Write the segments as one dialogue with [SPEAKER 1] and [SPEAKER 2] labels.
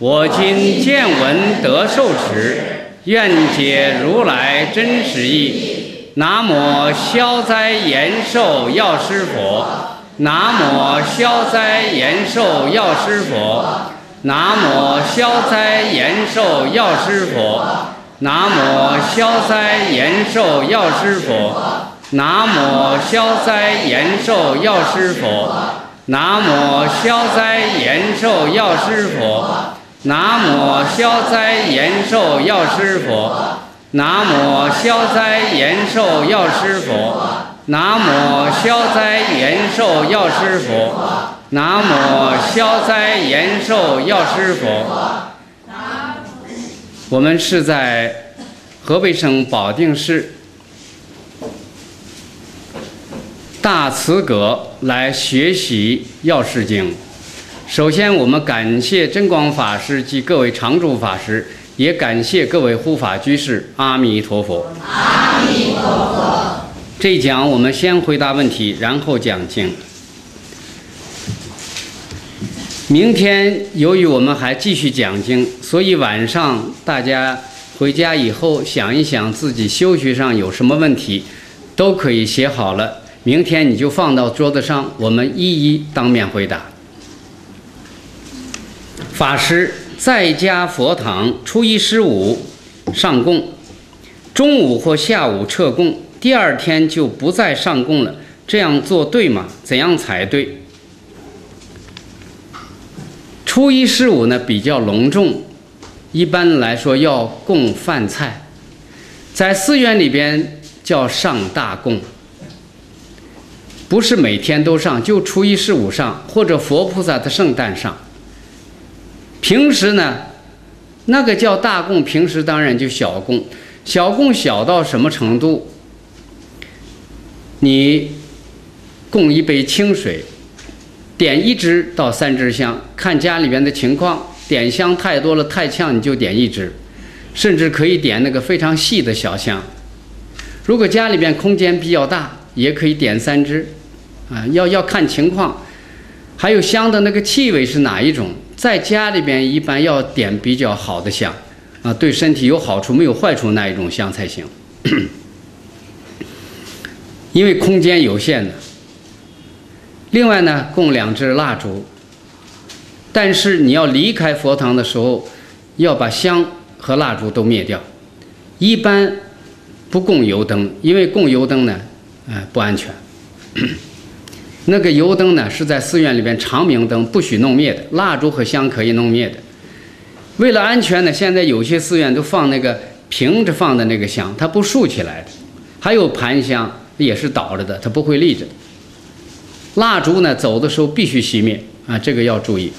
[SPEAKER 1] 我今见闻得受持，愿解如来真实义。南无消灾延寿药师佛，南无消灾延寿药师佛。南无消灾延寿药师佛，南无消灾延寿药师佛，南无消灾延寿药师佛，南无消灾延寿药师佛，南无消灾延寿药师佛，南无消灾延寿药师佛，南无消灾延寿药师佛。南无消灾延寿药师佛。我们是在河北省保定市大慈阁来学习药师经。首先，我们感谢真光法师及各位常住法师，也感谢各位护法居士。阿弥陀佛。
[SPEAKER 2] 阿弥陀佛。
[SPEAKER 1] 这一讲我们先回答问题，然后讲经。明天由于我们还继续讲经，所以晚上大家回家以后想一想自己修学上有什么问题，都可以写好了。明天你就放到桌子上，我们一一当面回答。法师在家佛堂初一十五上供，中午或下午撤供，第二天就不再上供了。这样做对吗？怎样才对？初一十五呢比较隆重，一般来说要供饭菜，在寺院里边叫上大供，不是每天都上，就初一十五上，或者佛菩萨的圣诞上。平时呢，那个叫大供，平时当然就小供，小供小到什么程度？你供一杯清水。点一支到三支香，看家里边的情况，点香太多了太呛，你就点一支，甚至可以点那个非常细的小香。如果家里边空间比较大，也可以点三支，啊，要要看情况，还有香的那个气味是哪一种，在家里边一般要点比较好的香，啊，对身体有好处没有坏处那一种香才行，因为空间有限的。另外呢，供两支蜡烛，但是你要离开佛堂的时候，要把香和蜡烛都灭掉。一般不供油灯，因为供油灯呢，呃，不安全。那个油灯呢，是在寺院里边长明灯，不许弄灭的。蜡烛和香可以弄灭的。为了安全呢，现在有些寺院都放那个平着放的那个香，它不竖起来的。还有盘香也是倒着的，它不会立着。蜡烛呢，走的时候必须熄灭啊，这个要注意。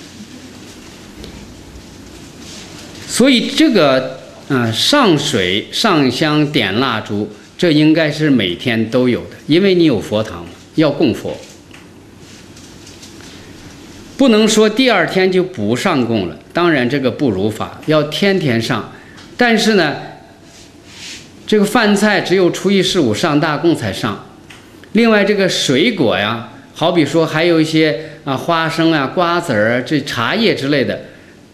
[SPEAKER 1] 所以这个啊，上水、上香、点蜡烛，这应该是每天都有的，因为你有佛堂，要供佛，不能说第二天就不上供了。当然这个不如法，要天天上。但是呢，这个饭菜只有初一十五上大供才上。另外这个水果呀。好比说，还有一些啊花生啊、瓜子儿、这茶叶之类的，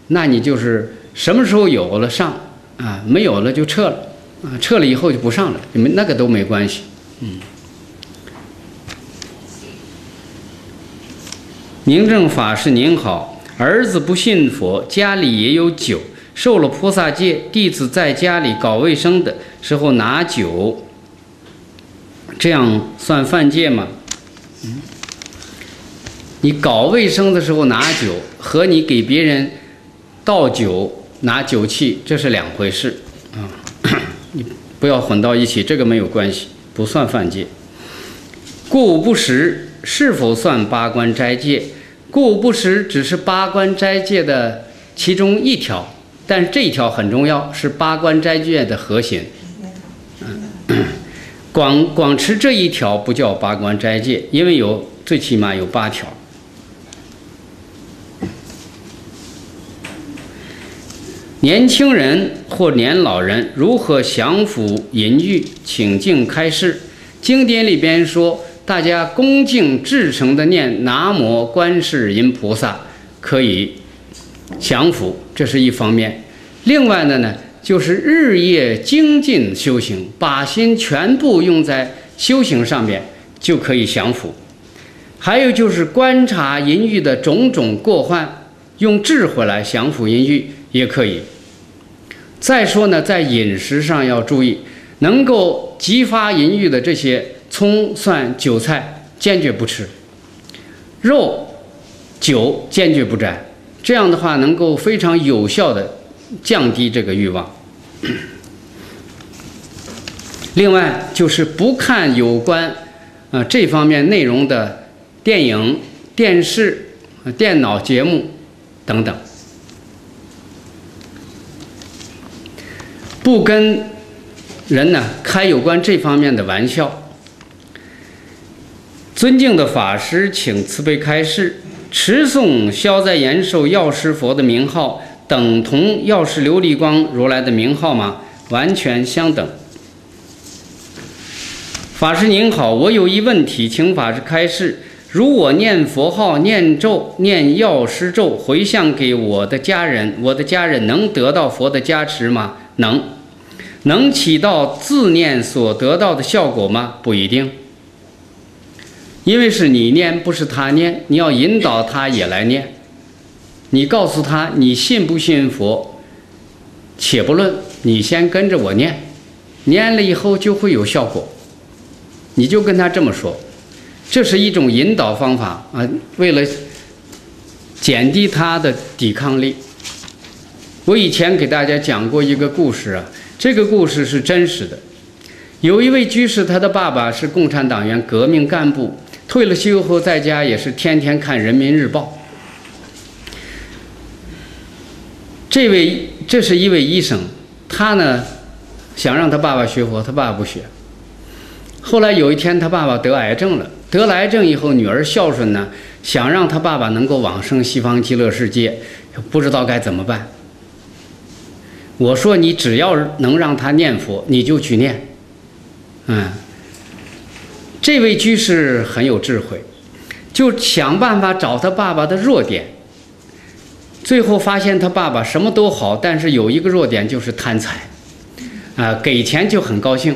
[SPEAKER 1] 那你就是什么时候有了上啊，没有了就撤了啊，撤了以后就不上了，没那个都没关系。嗯。明正法师您好，儿子不信佛，家里也有酒，受了菩萨戒，弟子在家里搞卫生的时候拿酒，这样算犯戒吗？嗯。你搞卫生的时候拿酒，和你给别人倒酒拿酒器，这是两回事啊！你不要混到一起，这个没有关系，不算犯戒。过午不食是否算八关斋戒？过午不食只是八关斋戒的其中一条，但是这一条很重要，是八关斋戒的核心。嗯，光光持这一条不叫八关斋戒，因为有最起码有八条。年轻人或年老人如何降服淫欲？请静开示。经典里边说，大家恭敬至诚的念南无观世音菩萨，可以降伏，这是一方面。另外的呢，就是日夜精进修行，把心全部用在修行上面，就可以降伏。还有就是观察淫欲的种种过患，用智慧来降服淫欲。也可以。再说呢，在饮食上要注意，能够激发淫欲的这些葱、蒜、韭菜坚决不吃，肉、酒坚决不沾。这样的话，能够非常有效的降低这个欲望。另外，就是不看有关啊这方面内容的电影、电视、电脑节目等等。不跟人呢开有关这方面的玩笑。尊敬的法师，请慈悲开示：持诵消灾延寿药师佛的名号，等同药师琉璃光如来的名号吗？完全相等。法师您好，我有一问题，请法师开示：如我念佛号、念咒、念药师咒，回向给我的家人，我的家人能得到佛的加持吗？能。能起到自念所得到的效果吗？不一定，因为是你念，不是他念。你要引导他也来念，你告诉他你信不信佛，且不论，你先跟着我念，念了以后就会有效果。你就跟他这么说，这是一种引导方法啊，为了减低他的抵抗力。我以前给大家讲过一个故事啊。这个故事是真实的。有一位居士，他的爸爸是共产党员革命干部，退了休后在家也是天天看《人民日报》。这位，这是一位医生，他呢想让他爸爸学佛，他爸爸不学。后来有一天，他爸爸得癌症了，得了癌症以后，女儿孝顺呢，想让他爸爸能够往生西方极乐世界，不知道该怎么办。我说你只要能让他念佛，你就去念。嗯，这位居士很有智慧，就想办法找他爸爸的弱点。最后发现他爸爸什么都好，但是有一个弱点就是贪财，啊，给钱就很高兴。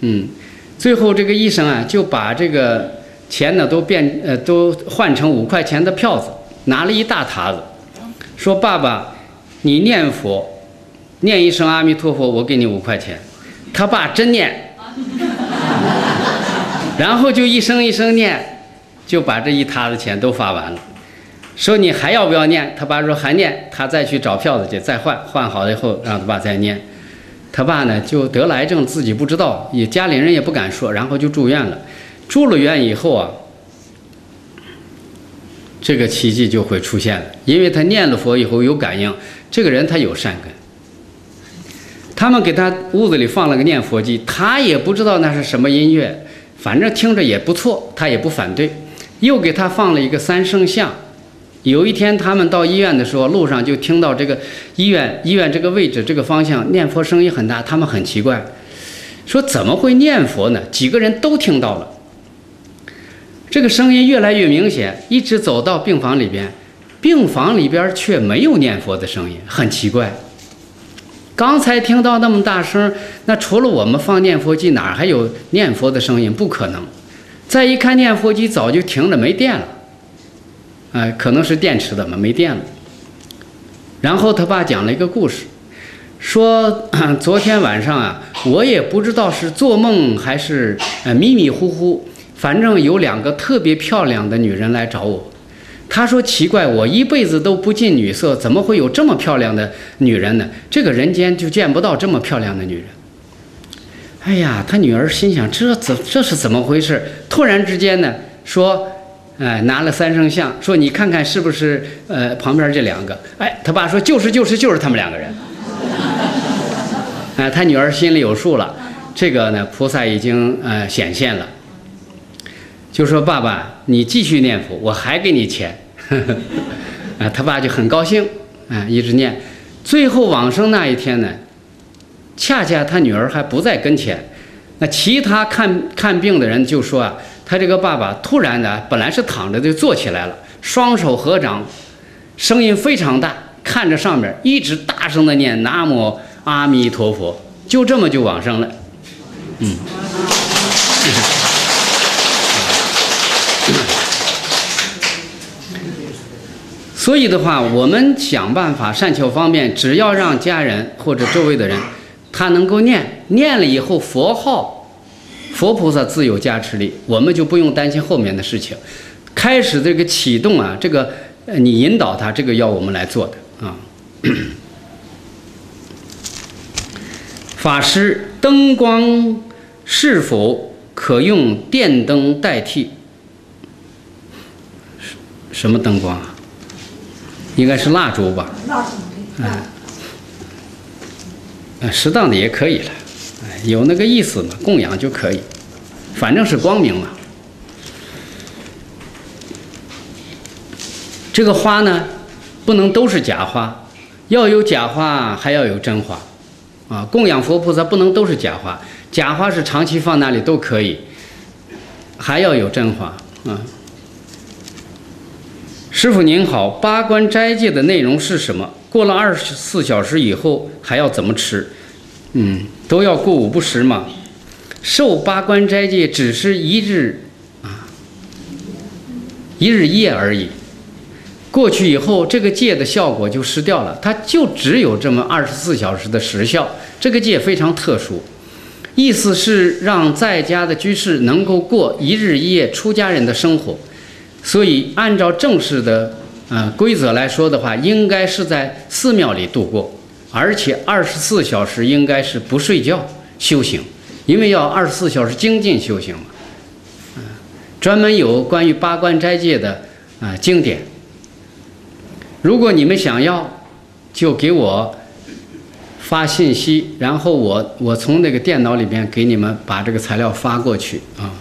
[SPEAKER 1] 嗯，最后这个医生啊就把这个钱呢都变呃都换成五块钱的票子，拿了一大沓子，说爸爸，你念佛。念一声阿弥陀佛，我给你五块钱。他爸真念，然后就一声一声念，就把这一沓子钱都发完了。说你还要不要念？他爸说还念。他再去找票子去，再换，换好了以后让他爸再念。他爸呢就得了癌症，自己不知道，也家里人也不敢说，然后就住院了。住了院以后啊，这个奇迹就会出现了，因为他念了佛以后有感应，这个人他有善根。他们给他屋子里放了个念佛机，他也不知道那是什么音乐，反正听着也不错，他也不反对。又给他放了一个三圣像。有一天他们到医院的时候，路上就听到这个医院医院这个位置这个方向念佛声音很大，他们很奇怪，说怎么会念佛呢？几个人都听到了，这个声音越来越明显，一直走到病房里边，病房里边却没有念佛的声音，很奇怪。刚才听到那么大声，那除了我们放念佛机，哪还有念佛的声音？不可能。再一看，念佛机早就停了，没电了。哎，可能是电池怎么没电了？然后他爸讲了一个故事，说昨天晚上啊，我也不知道是做梦还是呃迷迷糊糊，反正有两个特别漂亮的女人来找我。他说：“奇怪，我一辈子都不近女色，怎么会有这么漂亮的女人呢？这个人间就见不到这么漂亮的女人。”哎呀，他女儿心想：这怎这是怎么回事？突然之间呢，说：“哎，拿了三圣像，说你看看是不是呃旁边这两个？哎，他爸说就是就是就是他们两个人。哎，他女儿心里有数了，这个呢菩萨已经呃显现了，就说爸爸你继续念佛，我还给你钱。啊，他爸就很高兴，啊，一直念，最后往生那一天呢，恰恰他女儿还不在跟前，那其他看看病的人就说啊，他这个爸爸突然的本来是躺着就坐起来了，双手合掌，声音非常大，看着上面一直大声的念南无阿弥陀佛，就这么就往生了，嗯。所以的话，我们想办法善巧方便，只要让家人或者周围的人，他能够念，念了以后佛号，佛菩萨自有加持力，我们就不用担心后面的事情。开始这个启动啊，这个你引导他，这个要我们来做的啊。法师，灯光是否可用电灯代替？什么灯光啊？应该是蜡烛吧，哎，哎，适当的也可以了，哎，有那个意思嘛，供养就可以，反正是光明嘛。这个花呢，不能都是假花，要有假花，还要有真花，啊，供养佛菩萨不能都是假花，假花是长期放那里都可以，还要有真花，啊。师傅您好，八关斋戒的内容是什么？过了二十四小时以后还要怎么吃？嗯，都要过午不食吗？受八关斋戒只是一日啊，一日一夜而已。过去以后，这个戒的效果就失掉了，它就只有这么二十四小时的时效。这个戒非常特殊，意思是让在家的居士能够过一日一夜出家人的生活。所以，按照正式的呃规则来说的话，应该是在寺庙里度过，而且二十四小时应该是不睡觉修行，因为要二十四小时精进修行嘛。嗯，专门有关于八关斋戒的啊经典。如果你们想要，就给我发信息，然后我我从那个电脑里边给你们把这个材料发过去啊。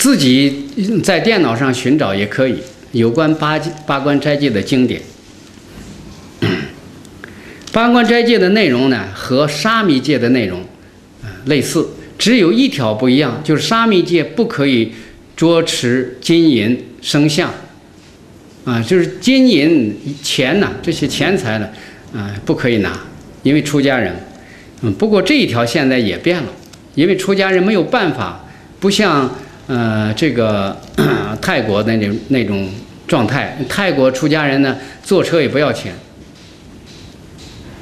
[SPEAKER 1] 自己在电脑上寻找也可以，有关八八关斋戒的经典。八关斋戒的内容呢，和沙弥戒的内容类似，只有一条不一样，就是沙弥戒不可以捉持金银生相，啊，就是金银钱呐，这些钱财呢，啊，不可以拿，因为出家人。嗯，不过这一条现在也变了，因为出家人没有办法，不像。呃，这个 泰国的那种那种状态，泰国出家人呢，坐车也不要钱，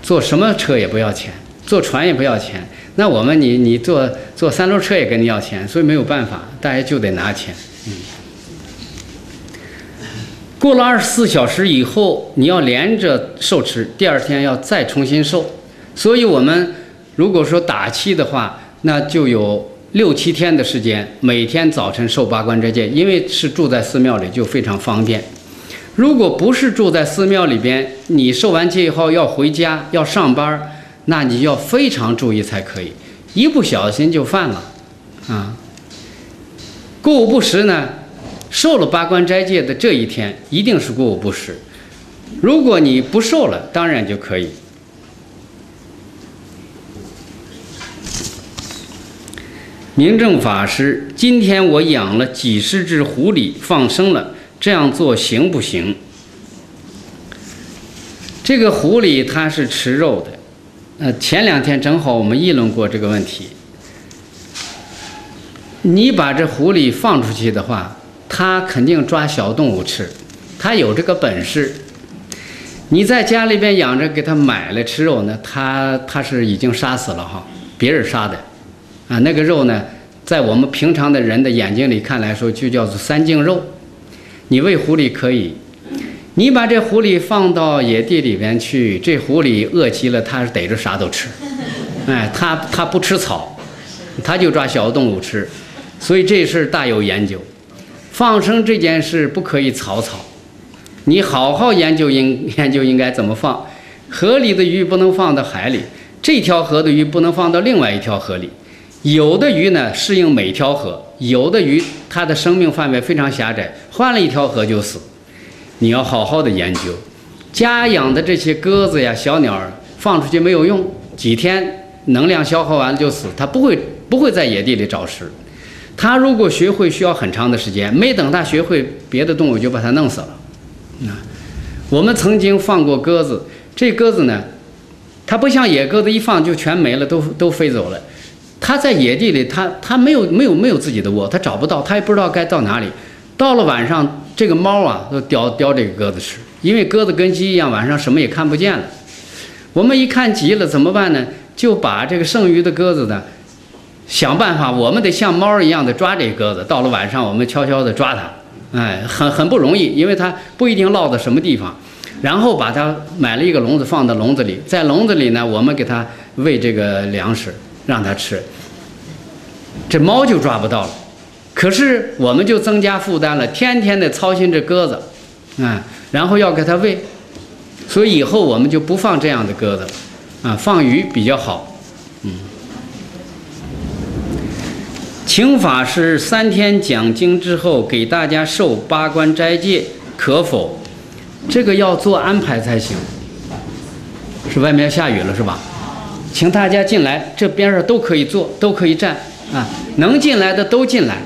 [SPEAKER 1] 坐什么车也不要钱，坐船也不要钱。那我们你你坐坐三轮车也跟你要钱，所以没有办法，大家就得拿钱。嗯。过了二十四小时以后，你要连着受持，第二天要再重新受。所以我们如果说打气的话，那就有。六七天的时间，每天早晨受八关斋戒，因为是住在寺庙里，就非常方便。如果不是住在寺庙里边，你受完戒以后要回家要上班，那你要非常注意才可以，一不小心就犯了啊。过午不食呢，受了八关斋戒的这一天，一定是过午不食。如果你不受了，当然就可以。明正法师，今天我养了几十只狐狸放生了，这样做行不行？这个狐狸它是吃肉的，呃，前两天正好我们议论过这个问题。你把这狐狸放出去的话，它肯定抓小动物吃，它有这个本事。你在家里边养着，给它买来吃肉呢，它它是已经杀死了哈，别人杀的。啊，那个肉呢，在我们平常的人的眼睛里看来说，就叫做三净肉。你喂狐狸可以，你把这狐狸放到野地里边去，这狐狸饿极了，它逮着啥都吃。哎，它它不吃草，它就抓小动物吃，所以这事儿大有研究。放生这件事不可以草草，你好好研究应 研究应该怎么放。河里的鱼不能放到海里，这条河的鱼不能放到另外一条河里。有的鱼呢适应每条河，有的鱼它的生命范围非常狭窄，换了一条河就死。你要好好的研究。家养的这些鸽子呀、小鸟儿放出去没有用，几天能量消耗完了就死，它不会不会在野地里找食。它如果学会需要很长的时间，没等它学会，别的动物就把它弄死了。啊，我们曾经放过鸽子，这鸽子呢，它不像野鸽子一放就全没了，都都飞走了。它在野地里，它它没有没有没有自己的窝，它找不到，它也不知道该到哪里。到了晚上，这个猫啊都叼叼这个鸽子吃，因为鸽子跟鸡一样，晚上什么也看不见了。我们一看急了怎么办呢？就把这个剩余的鸽子呢，想办法，我们得像猫一样的抓这鸽子。到了晚上，我们悄悄地抓它，哎，很很不容易，因为它不一定落到什么地方。然后把它买了一个笼子，放到笼子里，在笼子里呢，我们给它喂这个粮食，让它吃。这猫就抓不到了，可是我们就增加负担了，天天的操心这鸽子，啊，然后要给它喂，所以以后我们就不放这样的鸽子了，啊，放鱼比较好，嗯。请法师三天讲经之后给大家授八关斋戒，可否？这个要做安排才行。是外面下雨了是吧？请大家进来，这边上都可以坐，都可以站。啊，能进来的都进来，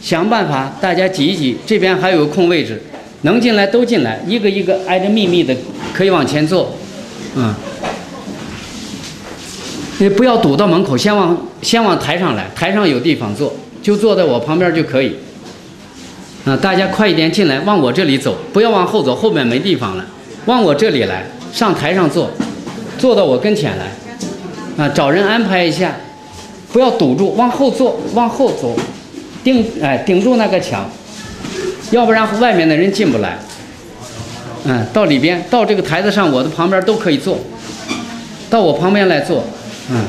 [SPEAKER 1] 想办法大家挤一挤，这边还有空位置，能进来都进来，一个一个挨着密密的，可以往前坐，嗯，你不要堵到门口，先往先往台上来，台上有地方坐，就坐在我旁边就可以，啊，大家快一点进来，往我这里走，不要往后走，后面没地方了，往我这里来，上台上坐，坐到我跟前来，啊，找人安排一下。不要堵住，往后坐，往后走，顶哎顶住那个墙，要不然外面的人进不来。嗯，到里边，到这个台子上，我的旁边都可以坐，到我旁边来坐，嗯，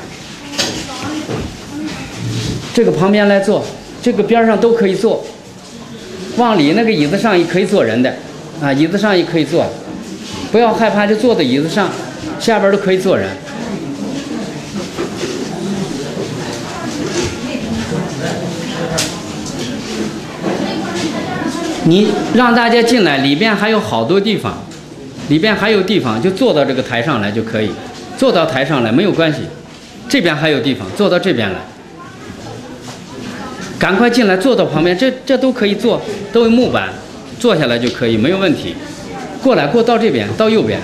[SPEAKER 1] 这个旁边来坐，这个边上都可以坐，往里那个椅子上也可以坐人的，啊，椅子上也可以坐，不要害怕，就坐在椅子上，下边都可以坐人。你让大家进来，里边还有好多地方，里边还有地方，就坐到这个台上来就可以，坐到台上来没有关系，这边还有地方，坐到这边来，赶快进来，坐到旁边，这这都可以坐，都有木板，坐下来就可以，没有问题。过来，过到这边，到右边，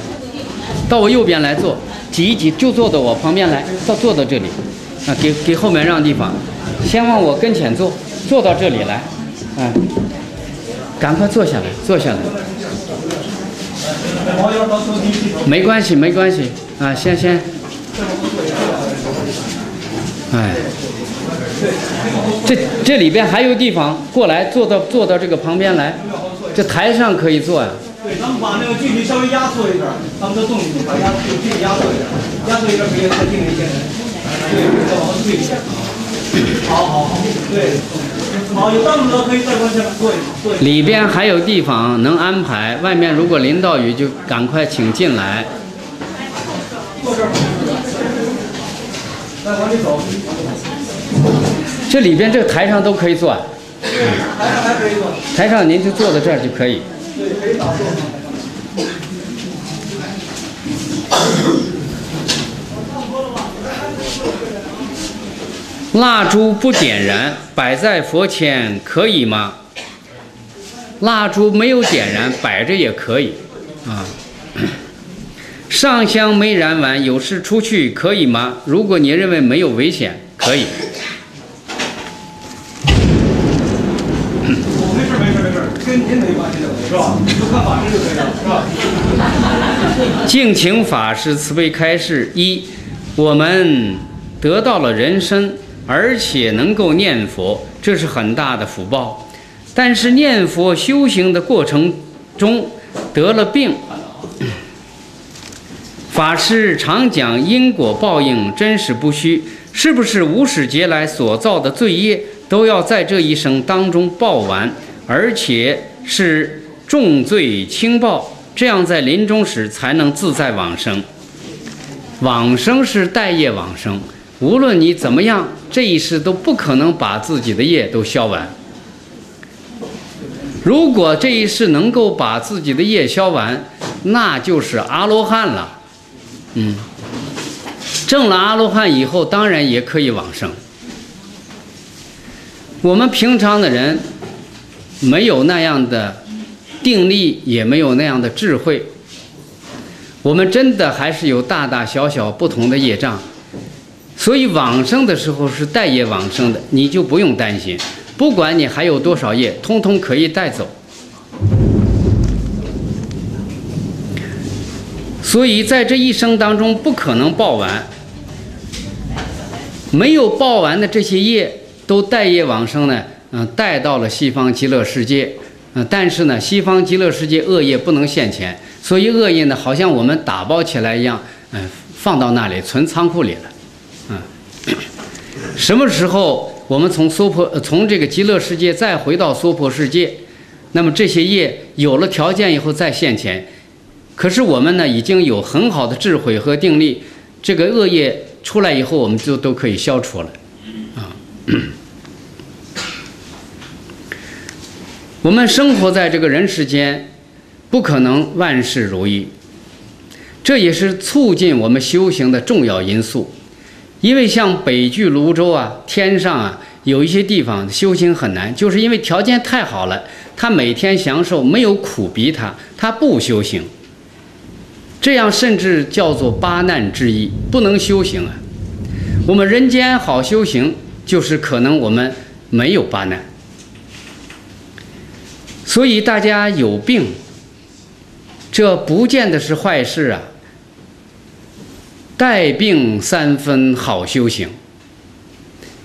[SPEAKER 1] 到我右边来坐，挤一挤就坐到我旁边来，到坐到这里，啊，给给后面让地方，先往我跟前坐，坐到这里来，嗯。赶快坐下来，坐下来。没关系，没关系啊，先先。哎，这这里边还有地方，过来坐到坐到这个旁边来，这台上可以坐呀。
[SPEAKER 3] 对，咱们把那个距离稍微压缩一点，咱们都动一动，把压距离压缩一点，压缩一点可以再近一些。对，再往后退一些。好好好，对。好，有凳子可以再往前坐坐。
[SPEAKER 1] 里边还有地方能安排，外面如果淋到雨就赶快请进来。
[SPEAKER 3] 坐这儿。再往里走。
[SPEAKER 1] 这里边这个台上都可以坐。
[SPEAKER 3] 台上还可以坐。
[SPEAKER 1] 台上您就坐在这儿就可以。
[SPEAKER 3] 对，可以打坐。
[SPEAKER 1] 蜡烛不点燃，摆在佛前可以吗？蜡烛没有点燃，摆着也可以，啊。上香没燃完，有事出去可以吗？如果你认为没有危险，可以。
[SPEAKER 3] 我没事没事没事，跟您没关系的，是吧？就看法师就可以了，是吧？
[SPEAKER 1] 敬请法师慈悲开示：一，我们得到了人生。而且能够念佛，这是很大的福报。但是念佛修行的过程中得了病，法师常讲因果报应，真实不虚。是不是无始劫来所造的罪业都要在这一生当中报完？而且是重罪轻报，这样在临终时才能自在往生。往生是待业往生，无论你怎么样，这一世都不可能把自己的业都消完。如果这一世能够把自己的业消完，那就是阿罗汉了。嗯，证了阿罗汉以后，当然也可以往生。我们平常的人没有那样的定力，也没有那样的智慧。我们真的还是有大大小小不同的业障，所以往生的时候是带业往生的，你就不用担心，不管你还有多少业，通通可以带走。所以在这一生当中不可能报完，没有报完的这些业都带业往生呢，嗯，带到了西方极乐世界，嗯，但是呢，西方极乐世界恶业不能现前。所以恶业呢，好像我们打包起来一样，嗯，放到那里存仓库里了，什么时候我们从娑婆从这个极乐世界再回到娑婆世界，那么这些业有了条件以后再现前，可是我们呢已经有很好的智慧和定力，这个恶业出来以后，我们就都可以消除了，啊。我们生活在这个人世间。不可能万事如意，这也是促进我们修行的重要因素。因为像北距泸州啊，天上啊，有一些地方修行很难，就是因为条件太好了，他每天享受，没有苦逼他，他不修行。这样甚至叫做八难之一，不能修行啊。我们人间好修行，就是可能我们没有八难。所以大家有病。这不见得是坏事啊！带病三分好修行，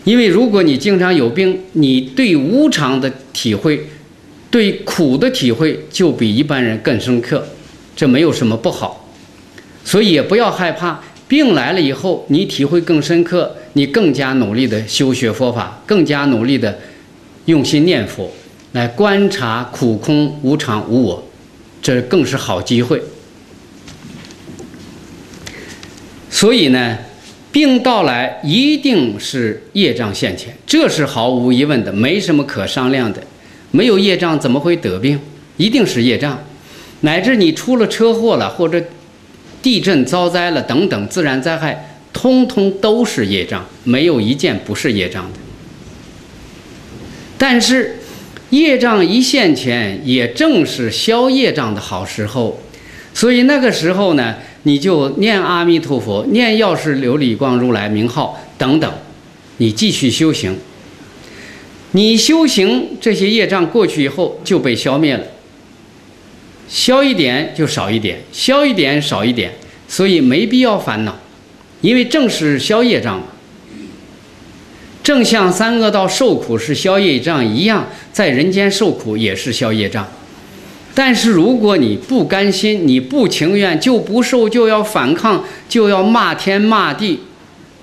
[SPEAKER 1] 因为如果你经常有病，你对无常的体会，对苦的体会就比一般人更深刻，这没有什么不好，所以也不要害怕病来了以后，你体会更深刻，你更加努力的修学佛法，更加努力的用心念佛，来观察苦空无常无我。这更是好机会，所以呢，病到来一定是业障现前，这是毫无疑问的，没什么可商量的。没有业障怎么会得病？一定是业障，乃至你出了车祸了，或者地震遭灾了等等自然灾害，通通都是业障，没有一件不是业障的。但是。业障一现前，也正是消业障的好时候，所以那个时候呢，你就念阿弥陀佛，念药师琉璃光如来名号等等，你继续修行。你修行这些业障过去以后就被消灭了，消一点就少一点，消一点少一点，所以没必要烦恼，因为正是消业障嘛。正像三恶道受苦是消业障一样，在人间受苦也是消业障。但是如果你不甘心，你不情愿，就不受，就要反抗，就要骂天骂地，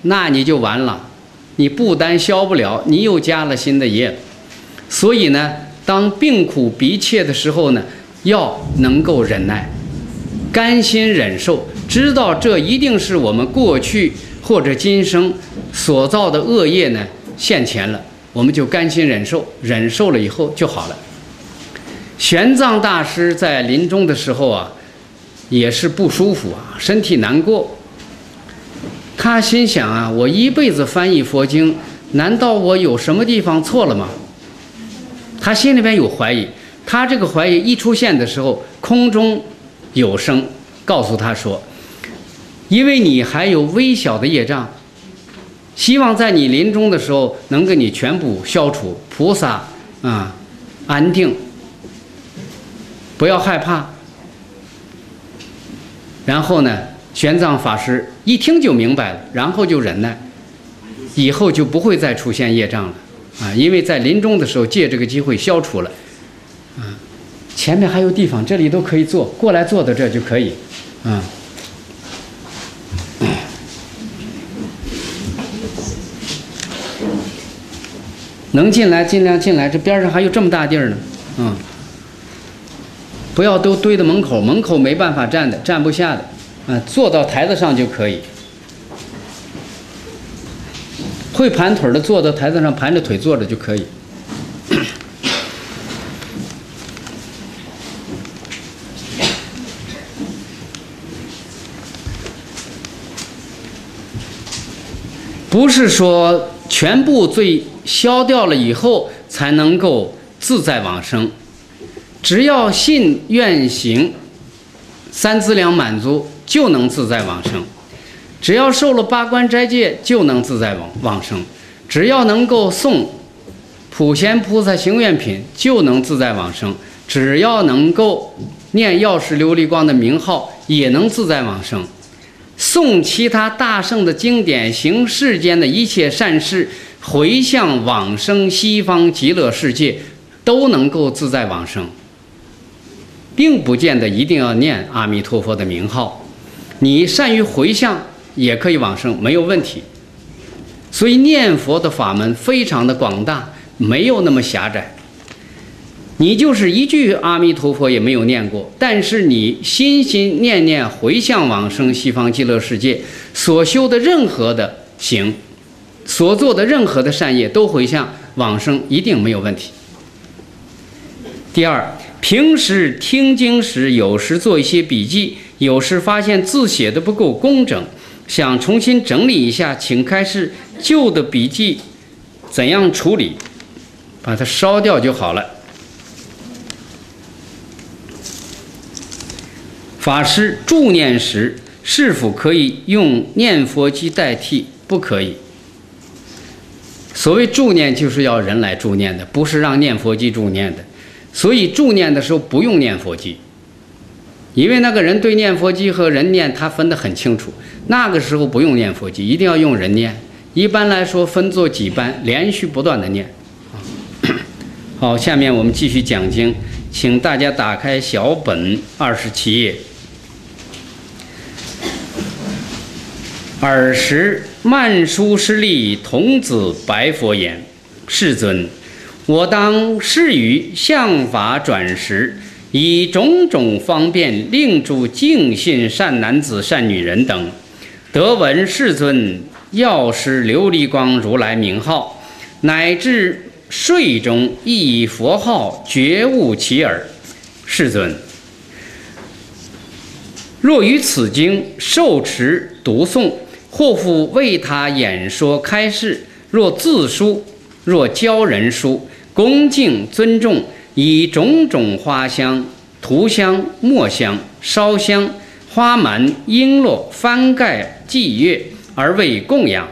[SPEAKER 1] 那你就完了。你不单消不了，你又加了新的业。所以呢，当病苦逼切的时候呢，要能够忍耐，甘心忍受，知道这一定是我们过去。或者今生所造的恶业呢现前了，我们就甘心忍受，忍受了以后就好了。玄奘大师在临终的时候啊，也是不舒服啊，身体难过。他心想啊，我一辈子翻译佛经，难道我有什么地方错了吗？他心里边有怀疑。他这个怀疑一出现的时候，空中有声告诉他说。因为你还有微小的业障，希望在你临终的时候能给你全部消除。菩萨啊，安定，不要害怕。然后呢，玄奘法师一听就明白了，然后就忍耐，以后就不会再出现业障了啊！因为在临终的时候借这个机会消除了。啊，前面还有地方，这里都可以坐，过来坐到这就可以，啊。能进来尽量进来，这边上还有这么大地儿呢，啊。嗯，不要都堆在门口，门口没办法站的，站不下的，啊，坐到台子上就可以。会盘腿的坐到台子上，盘着腿坐着就可以。不是说全部罪消掉了以后才能够自在往生，只要信愿行三资粮满足，就能自在往生。只要受了八关斋戒，就能自在往往生；只要能够诵普贤菩萨行愿品，就能自在往生；只要能够念药师琉璃光的名号，也能自在往生。诵其他大圣的经典，行世间的一切善事，回向往生西方极乐世界，都能够自在往生，并不见得一定要念阿弥陀佛的名号。你善于回向。也可以往生，没有问题。所以念佛的法门非常的广大，没有那么狭窄。你就是一句阿弥陀佛也没有念过，但是你心心念念回向往生西方极乐世界，所修的任何的行，所做的任何的善业，都回向往生，一定没有问题。第二，平时听经时，有时做一些笔记，有时发现字写的不够工整。想重新整理一下，请开示旧的笔记怎样处理？把它烧掉就好了。法师助念时是否可以用念佛机代替？不可以。所谓助念，就是要人来助念的，不是让念佛机助念的。所以助念的时候不用念佛机。因为那个人对念佛机和人念，他分得很清楚。那个时候不用念佛机，一定要用人念。一般来说，分作几班，连续不断的念。好，下面我们继续讲经，请大家打开小本二十七页。尔时，曼殊师利童子白佛言：“世尊，我当施于相法转时。”以种种方便令诸净信善男子、善女人等，得闻世尊药师琉璃光如来名号，乃至睡中亦以佛号觉悟其耳。世尊，若于此经受持读诵，或复为他演说开示；若自书，若教人书，恭敬尊重。以种种花香、涂香、墨香、烧香、花满、璎珞、幡盖、祭月而为供养；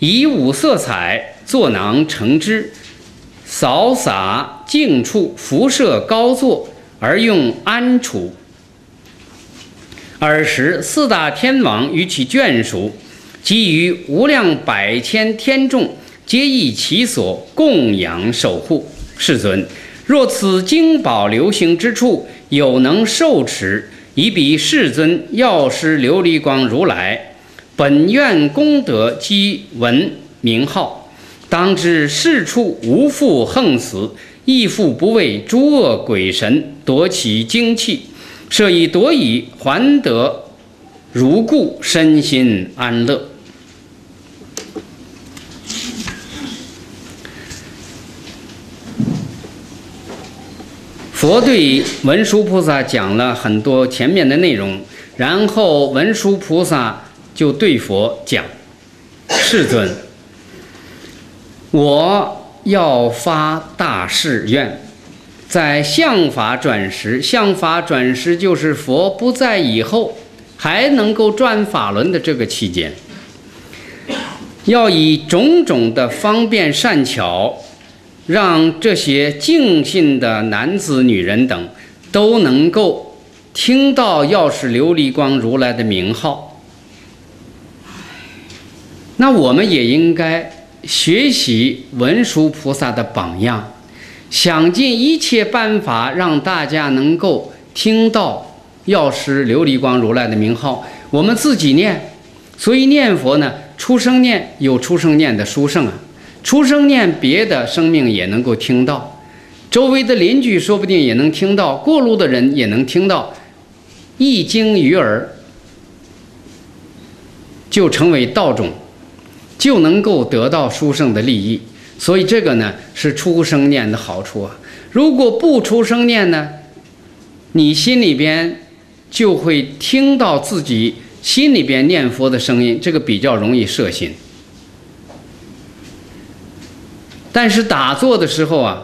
[SPEAKER 1] 以五色彩作囊成之，扫洒净处，辐射高座而用安处。尔时四大天王与其眷属，及于无量百千天众，皆以其所供养守护。世尊。若此经宝流行之处有能受持，以彼世尊药师琉璃光如来本愿功德积闻名号，当知是处无复横死，亦复不为诸恶鬼神夺其精气，设以夺以还得如故，身心安乐。佛对文殊菩萨讲了很多前面的内容，然后文殊菩萨就对佛讲：“世尊，我要发大誓愿，在相法转时，相法转时就是佛不在以后，还能够转法轮的这个期间，要以种种的方便善巧。”让这些敬信的男子、女人等都能够听到药师琉璃光如来的名号，那我们也应该学习文殊菩萨的榜样，想尽一切办法让大家能够听到药师琉璃光如来的名号。我们自己念，所以念佛呢，出生念有出生念的殊胜啊。出生念别的生命也能够听到，周围的邻居说不定也能听到，过路的人也能听到，一经于耳，就成为道种，就能够得到殊胜的利益。所以这个呢是出生念的好处啊。如果不出生念呢，你心里边就会听到自己心里边念佛的声音，这个比较容易摄心。但是打坐的时候啊，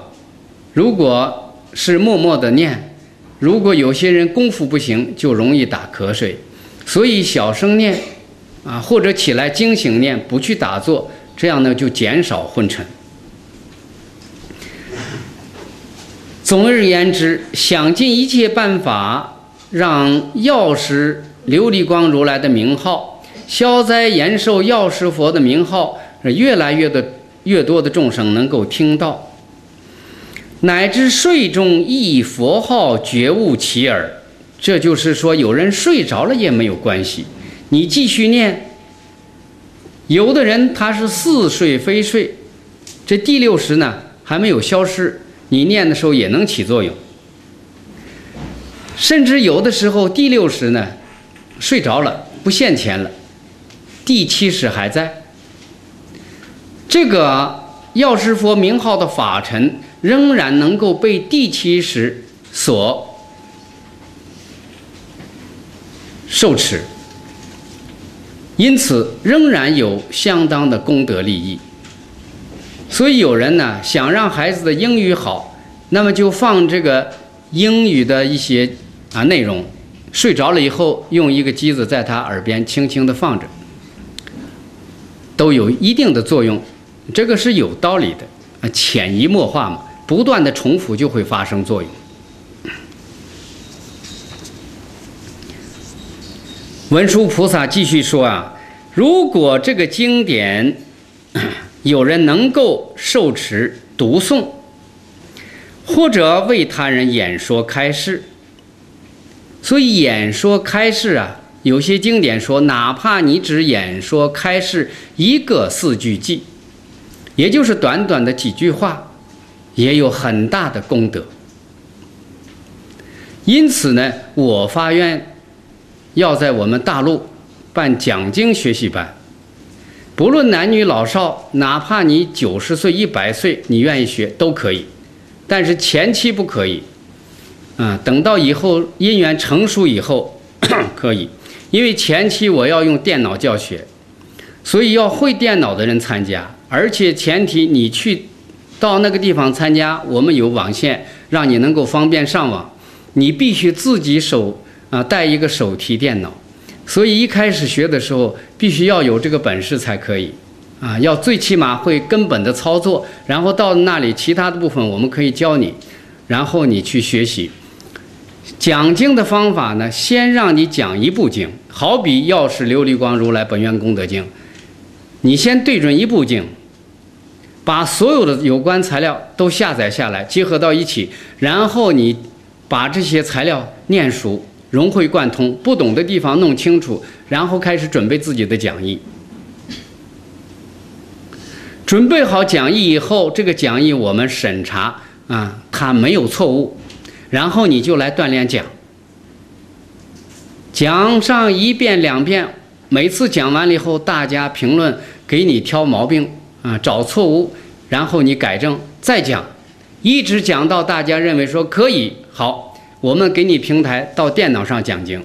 [SPEAKER 1] 如果是默默的念，如果有些人功夫不行，就容易打瞌睡。所以小声念啊，或者起来惊醒念，不去打坐，这样呢就减少昏沉。总而言之，想尽一切办法，让药师琉璃光如来的名号、消灾延寿药师佛的名号是，越来越的越多的众生能够听到，乃至睡中忆佛号，觉悟其耳。这就是说，有人睡着了也没有关系，你继续念。有的人他是似睡非睡，这第六识呢还没有消失。你念的时候也能起作用，甚至有的时候第六识呢睡着了不现前了，第七识还在。这个药师佛名号的法尘仍然能够被第七识所受持，因此仍然有相当的功德利益。所以有人呢想让孩子的英语好，那么就放这个英语的一些啊内容，睡着了以后用一个机子在他耳边轻轻地放着，都有一定的作用，这个是有道理的啊，潜移默化嘛，不断的重复就会发生作用。文殊菩萨继续说啊，如果这个经典。有人能够受持读诵，或者为他人演说开示，所以演说开示啊，有些经典说，哪怕你只演说开示一个四句偈，也就是短短的几句话，也有很大的功德。因此呢，我发愿要在我们大陆办讲经学习班。不论男女老少，哪怕你九十岁、一百岁，你愿意学都可以，但是前期不可以。啊，等到以后因缘成熟以后 可以，因为前期我要用电脑教学，所以要会电脑的人参加，而且前提你去到那个地方参加，我们有网线，让你能够方便上网，你必须自己手啊带一个手提电脑。所以一开始学的时候，必须要有这个本事才可以，啊，要最起码会根本的操作，然后到那里其他的部分我们可以教你，然后你去学习。讲经的方法呢，先让你讲一部经，好比《药师琉璃光如来本愿功德经》，你先对准一部经，把所有的有关材料都下载下来，结合到一起，然后你把这些材料念熟。融会贯通，不懂的地方弄清楚，然后开始准备自己的讲义。准备好讲义以后，这个讲义我们审查啊，它没有错误，然后你就来锻炼讲。讲上一遍两遍，每次讲完了以后，大家评论给你挑毛病啊，找错误，然后你改正，再讲，一直讲到大家认为说可以好。我们给你平台到电脑上讲经，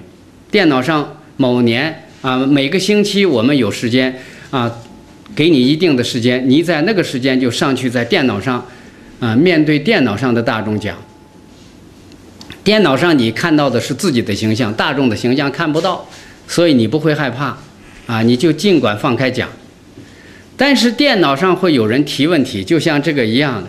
[SPEAKER 1] 电脑上某年啊每个星期我们有时间啊，给你一定的时间，你在那个时间就上去在电脑上啊面对电脑上的大众讲。电脑上你看到的是自己的形象，大众的形象看不到，所以你不会害怕啊，你就尽管放开讲。但是电脑上会有人提问题，就像这个一样的。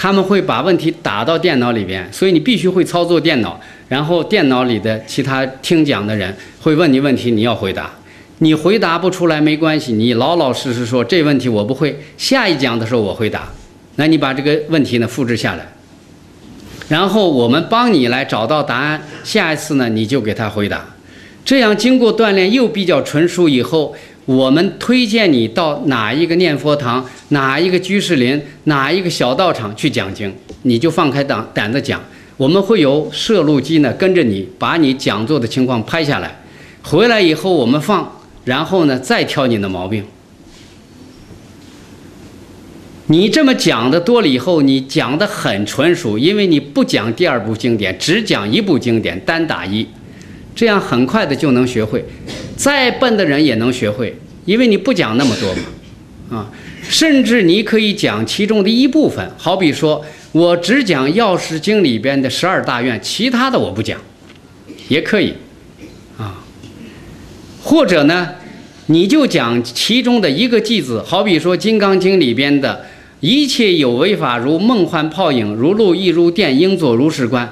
[SPEAKER 1] 他们会把问题打到电脑里边，所以你必须会操作电脑。然后电脑里的其他听讲的人会问你问题，你要回答。你回答不出来没关系，你老老实实说这问题我不会，下一讲的时候我回答。那你把这个问题呢复制下来，然后我们帮你来找到答案。下一次呢你就给他回答，这样经过锻炼又比较纯熟以后。我们推荐你到哪一个念佛堂，哪一个居士林，哪一个小道场去讲经。你就放开胆胆子讲。我们会有摄录机呢，跟着你把你讲座的情况拍下来，回来以后我们放，然后呢再挑你的毛病。你这么讲的多了以后，你讲的很纯熟，因为你不讲第二部经典，只讲一部经典，单打一，这样很快的就能学会。再笨的人也能学会，因为你不讲那么多嘛，啊，甚至你可以讲其中的一部分，好比说。我只讲《药师经》里边的十二大愿，其他的我不讲，也可以，啊，或者呢，你就讲其中的一个句子，好比说《金刚经》里边的一切有为法，如梦幻泡影，如露亦如电，应作如是观。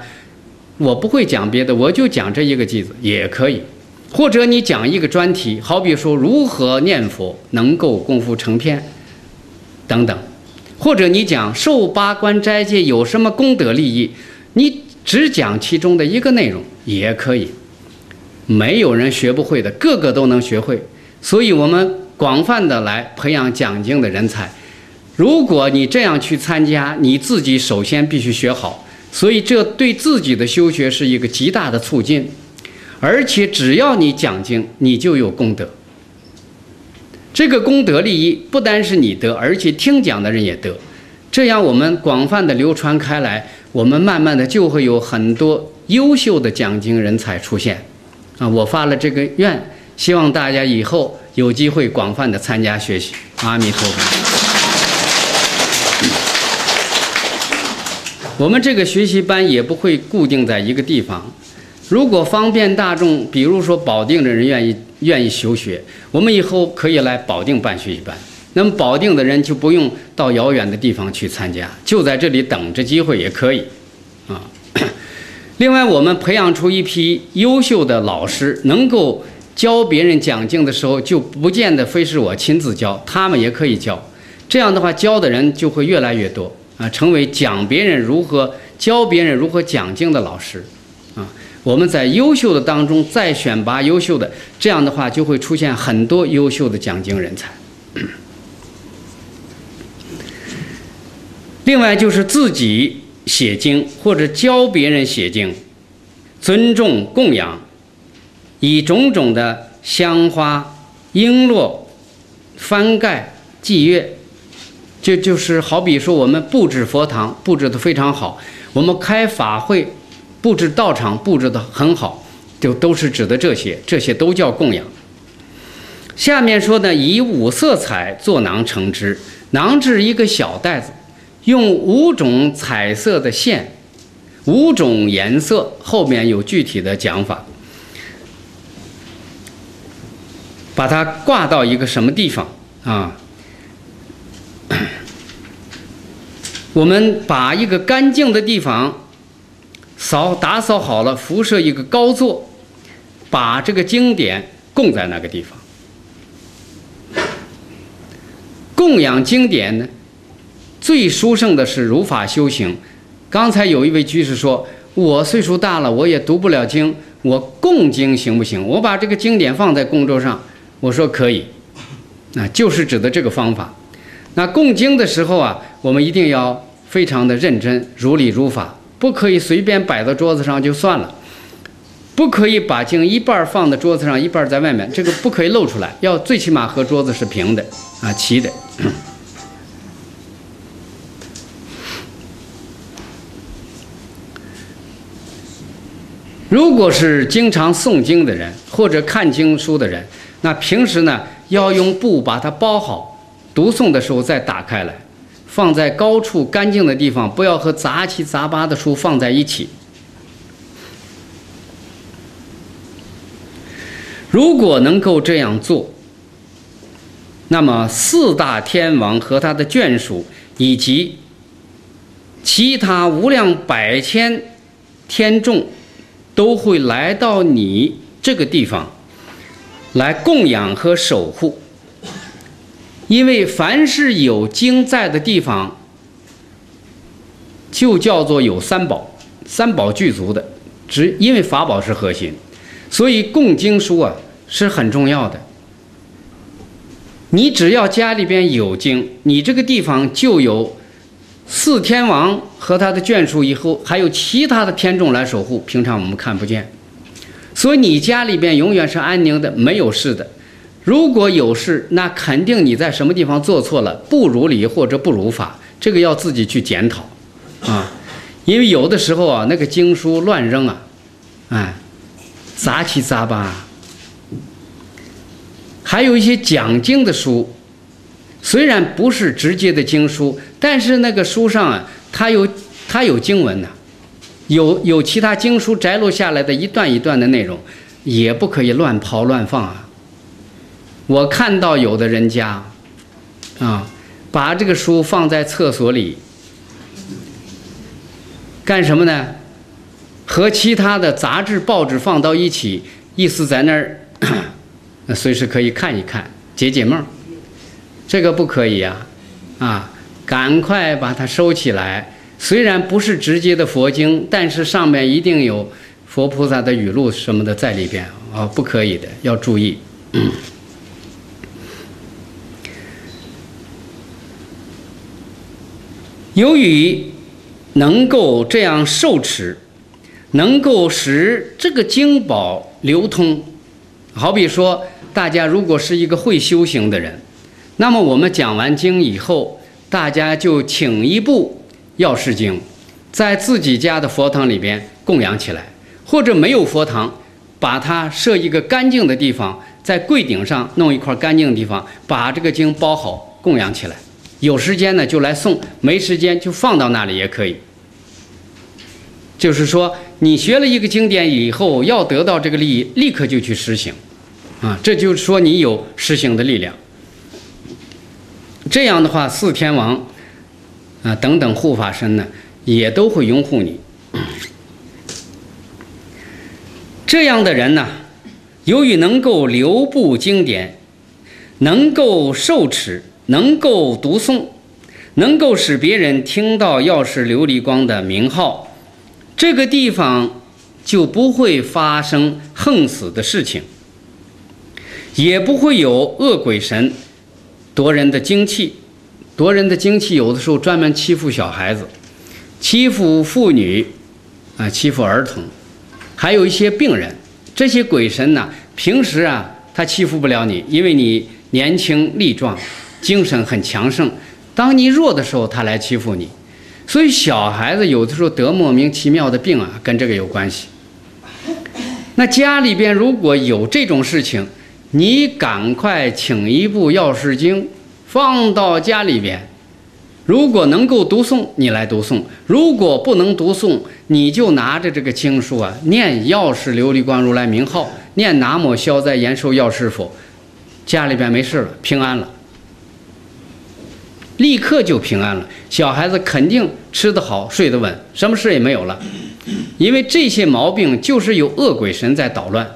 [SPEAKER 1] 我不会讲别的，我就讲这一个句子也可以。或者你讲一个专题，好比说如何念佛能够功夫成片，等等。或者你讲受八关斋戒有什么功德利益？你只讲其中的一个内容也可以。没有人学不会的，个个都能学会。所以我们广泛的来培养讲经的人才。如果你这样去参加，你自己首先必须学好。所以这对自己的修学是一个极大的促进。而且只要你讲经，你就有功德。这个功德利益不单是你得，而且听讲的人也得，这样我们广泛的流传开来，我们慢慢的就会有很多优秀的讲经人才出现，啊，我发了这个愿，希望大家以后有机会广泛的参加学习。阿弥陀佛。我们这个学习班也不会固定在一个地方，如果方便大众，比如说保定的人愿意。愿意修学，我们以后可以来保定办学习班。那么保定的人就不用到遥远的地方去参加，就在这里等着机会也可以，啊。另外，我们培养出一批优秀的老师，能够教别人讲经的时候，就不见得非是我亲自教，他们也可以教。这样的话，教的人就会越来越多啊，成为讲别人如何教别人如何讲经的老师。啊我们在优秀的当中再选拔优秀的，这样的话就会出现很多优秀的讲经人才。另外就是自己写经或者教别人写经，尊重供养，以种种的香花、璎珞、幡盖、祭乐，就就是好比说我们布置佛堂布置的非常好，我们开法会。布置道场布置的很好，就都是指的这些，这些都叫供养。下面说呢，以五色彩做囊成之，囊制一个小袋子，用五种彩色的线，五种颜色，后面有具体的讲法。把它挂到一个什么地方啊？我们把一个干净的地方。扫打扫好了，辐射一个高座，把这个经典供在那个地方。供养经典呢，最殊胜的是如法修行。刚才有一位居士说：“我岁数大了，我也读不了经，我供经行不行？我把这个经典放在供桌上。”我说可以，那就是指的这个方法。那供经的时候啊，我们一定要非常的认真，如理如法。不可以随便摆到桌子上就算了，不可以把经一半放在桌子上，一半在外面，这个不可以露出来，要最起码和桌子是平的啊，齐的。如果是经常诵经的人或者看经书的人，那平时呢要用布把它包好，读诵的时候再打开来。放在高处干净的地方，不要和杂七杂八的书放在一起。如果能够这样做，那么四大天王和他的眷属，以及其他无量百千天众，都会来到你这个地方，来供养和守护。因为凡是有经在的地方，就叫做有三宝，三宝具足的。只因为法宝是核心，所以供经书啊是很重要的。你只要家里边有经，你这个地方就有四天王和他的眷属以后还有其他的天众来守护，平常我们看不见，所以你家里边永远是安宁的，没有事的。如果有事，那肯定你在什么地方做错了，不如理或者不如法，这个要自己去检讨啊。因为有的时候啊，那个经书乱扔啊，哎，杂七杂八，还有一些讲经的书。虽然不是直接的经书，但是那个书上啊，它有它有经文呐，有有其他经书摘录下来的一段一段的内容，也不可以乱抛乱放啊。我看到有的人家，啊，把这个书放在厕所里，干什么呢？和其他的杂志报纸放到一起，意思在那儿，随时可以看一看，解解闷。这个不可以呀，啊，赶快把它收起来。虽然不是直接的佛经，但是上面一定有佛菩萨的语录什么的在里边啊，不可以的，要注意。由于能够这样受持，能够使这个经宝流通，好比说，大家如果是一个会修行的人。那么我们讲完经以后，大家就请一部《药师经》，在自己家的佛堂里边供养起来，或者没有佛堂，把它设一个干净的地方，在柜顶上弄一块干净的地方，把这个经包好供养起来。有时间呢就来送，没时间就放到那里也可以。就是说，你学了一个经典以后，要得到这个利益，立刻就去实行，啊，这就是说你有实行的力量。这样的话，四天王啊等等护法神呢，也都会拥护你。这样的人呢，由于能够留步经典，能够受持，能够读诵，能够使别人听到药师琉璃光的名号，这个地方就不会发生横死的事情，也不会有恶鬼神。夺人的精气，夺人的精气，有的时候专门欺负小孩子，欺负妇女，啊，欺负儿童，还有一些病人。这些鬼神呢，平时啊，他欺负不了你，因为你年轻力壮，精神很强盛。当你弱的时候，他来欺负你。所以小孩子有的时候得莫名其妙的病啊，跟这个有关系。那家里边如果有这种事情，你赶快请一部《药师经》，放到家里边。如果能够读诵，你来读诵；如果不能读诵，你就拿着这个经书啊，念药师琉璃光如来名号，念南无消灾延寿药师佛，家里边没事了，平安了，立刻就平安了。小孩子肯定吃得好，睡得稳，什么事也没有了。因为这些毛病就是有恶鬼神在捣乱。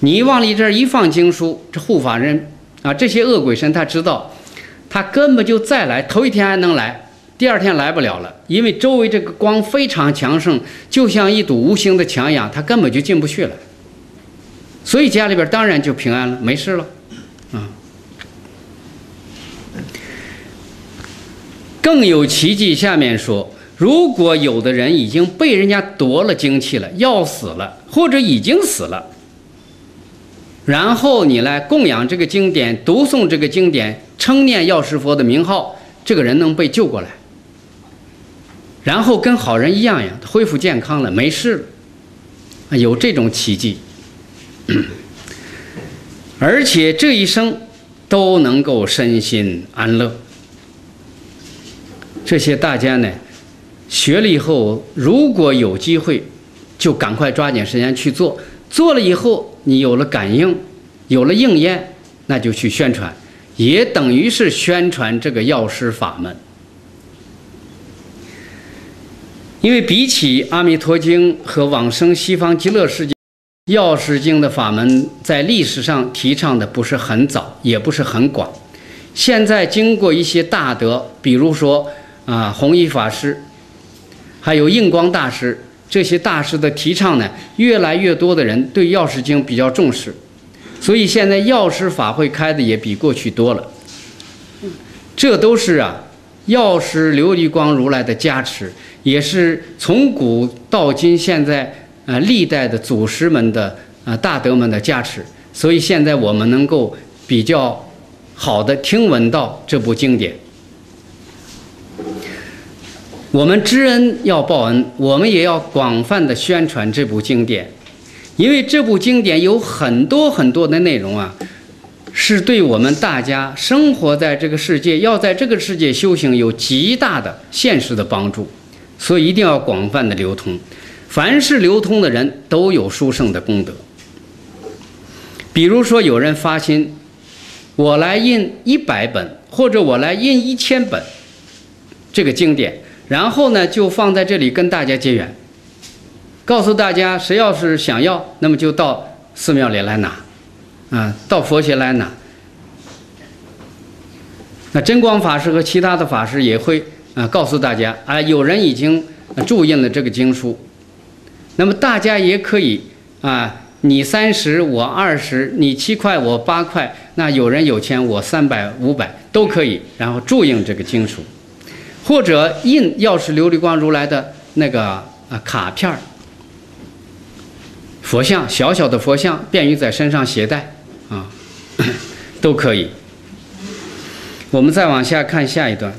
[SPEAKER 1] 你往里这儿一放经书，这护法人啊，这些恶鬼神他知道，他根本就再来，头一天还能来，第二天来不了了，因为周围这个光非常强盛，就像一堵无形的墙一样，他根本就进不去了。所以家里边当然就平安了，没事了，更有奇迹，下面说，如果有的人已经被人家夺了精气了，要死了，或者已经死了。然后你来供养这个经典，读诵这个经典，称念药师佛的名号，这个人能被救过来，然后跟好人一样样，恢复健康了，没事了，有这种奇迹，而且这一生都能够身心安乐。这些大家呢，学了以后，如果有机会，就赶快抓紧时间去做，做了以后。你有了感应，有了应验，那就去宣传，也等于是宣传这个药师法门。因为比起《阿弥陀经》和往生西方极乐世界，《药师经》的法门在历史上提倡的不是很早，也不是很广。现在经过一些大德，比如说啊弘一法师，还有印光大师。这些大师的提倡呢，越来越多的人对药师经比较重视，所以现在药师法会开的也比过去多了。这都是啊，药师琉璃光如来的加持，也是从古到今现在啊历代的祖师们的啊大德们的加持，所以现在我们能够比较好的听闻到这部经典。我们知恩要报恩，我们也要广泛的宣传这部经典，因为这部经典有很多很多的内容啊。是对我们大家生活在这个世界，要在这个世界修行有极大的现实的帮助，所以一定要广泛的流通。凡是流通的人都有殊胜的功德。比如说，有人发心，我来印一百本，或者我来印一千本这个经典，然后呢就放在这里跟大家结缘，告诉大家谁要是想要，那么就到寺庙里来拿。啊，到佛学来拿。那真光法师和其他的法师也会啊告诉大家啊，有人已经注印了这个经书，那么大家也可以啊，你三十我二十，你七块我八块，那有人有钱我三百五百都可以，然后注印这个经书，或者印药师琉璃光如来的那个啊卡片，佛像小小的佛像，便于在身上携带。啊，都可以。我们再往下看下一段。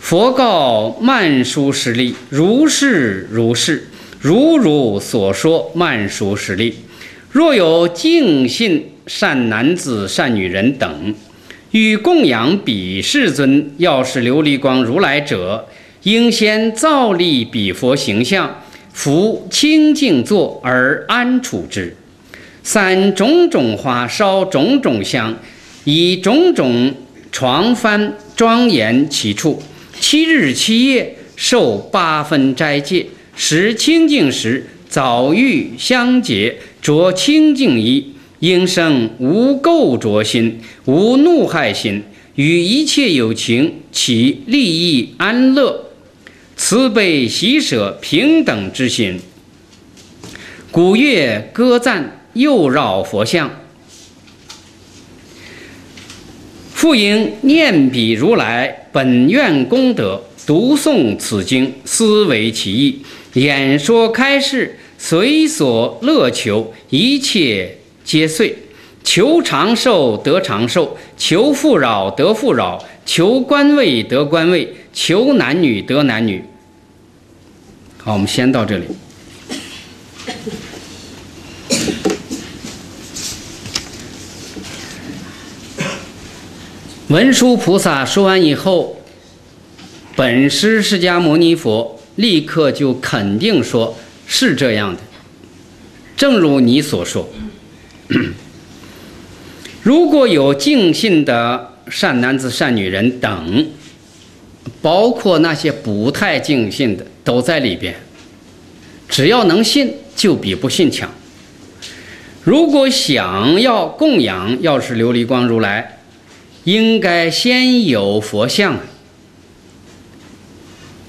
[SPEAKER 1] 佛告曼殊师利：如是如是，如汝所说，曼殊师利。若有净信善男子、善女人等，欲供养彼世尊药师琉璃光如来者，应先造立彼佛形象，扶清净坐而安处之。散种种花，烧种种香，以种种床幡庄严其处。七日七夜受八分斋戒，食清净时，早浴香洁，着清净衣，应生无垢浊心，无怒害心，与一切有情起利益安乐、慈悲喜舍平等之心。古乐歌赞。又绕佛像，复应念彼如来本愿功德，读诵此经，思维其意，演说开示，随所乐求，一切皆遂。求长寿得长寿，求富饶得富饶，求官位得官位，求男女得男女。好，我们先到这里。文殊菩萨说完以后，本师释迦牟尼佛立刻就肯定说：“是这样的，正如你所说。如果有敬信的善男子、善女人等，包括那些不太敬信的，都在里边。只要能信，就比不信强。如果想要供养，要是琉璃光如来。”应该先有佛像。